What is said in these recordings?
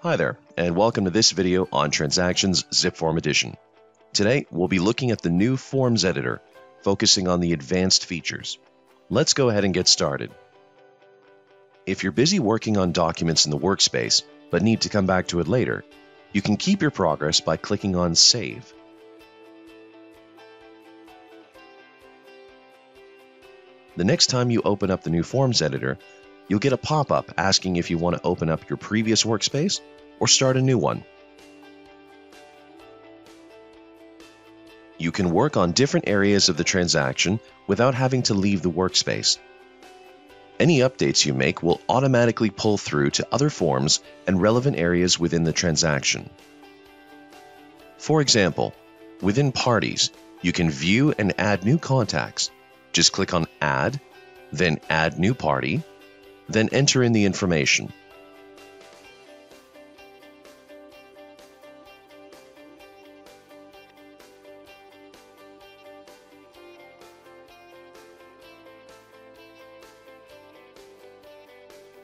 Hi there, and welcome to this video on Transactions ZipForm Edition. Today, we'll be looking at the new Forms Editor, focusing on the advanced features. Let's go ahead and get started. If you're busy working on documents in the workspace, but need to come back to it later, you can keep your progress by clicking on Save. The next time you open up the new Forms Editor, you'll get a pop-up asking if you want to open up your previous workspace or start a new one. You can work on different areas of the transaction without having to leave the workspace. Any updates you make will automatically pull through to other forms and relevant areas within the transaction. For example, within Parties, you can view and add new contacts. Just click on Add, then Add New Party, then enter in the information.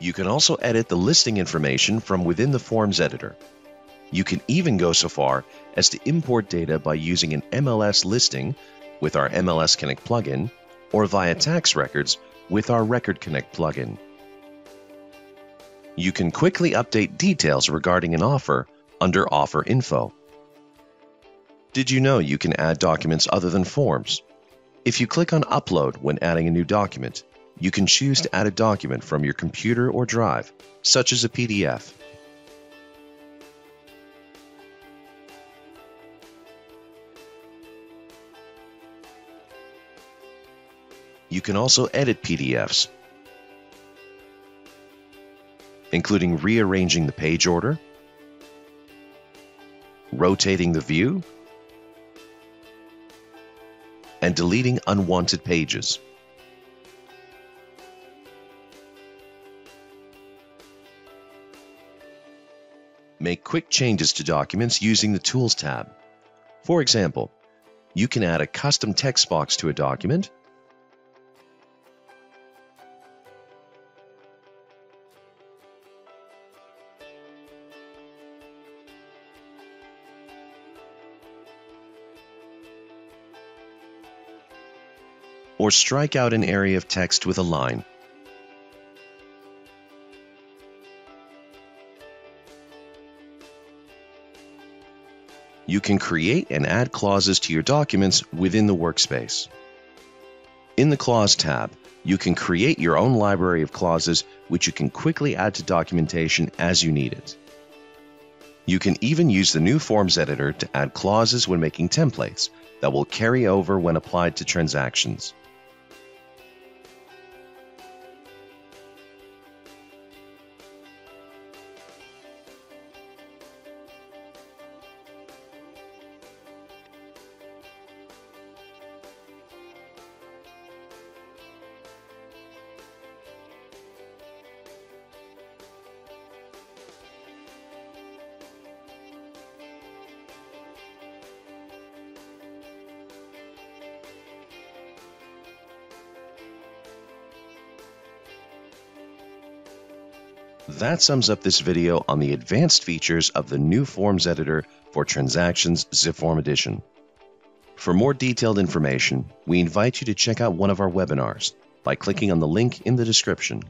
You can also edit the listing information from within the Forms editor. You can even go so far as to import data by using an MLS listing with our MLS Connect plugin or via tax records with our Record Connect plugin. You can quickly update details regarding an offer under Offer Info. Did you know you can add documents other than forms? If you click on Upload when adding a new document, you can choose to add a document from your computer or drive, such as a PDF. You can also edit PDFs including rearranging the page order, rotating the view, and deleting unwanted pages. Make quick changes to documents using the Tools tab. For example, you can add a custom text box to a document or strike out an area of text with a line. You can create and add clauses to your documents within the workspace. In the Clause tab, you can create your own library of clauses which you can quickly add to documentation as you need it. You can even use the new Forms editor to add clauses when making templates that will carry over when applied to transactions. That sums up this video on the advanced features of the new Forms Editor for Transactions ZipForm Edition. For more detailed information, we invite you to check out one of our webinars by clicking on the link in the description.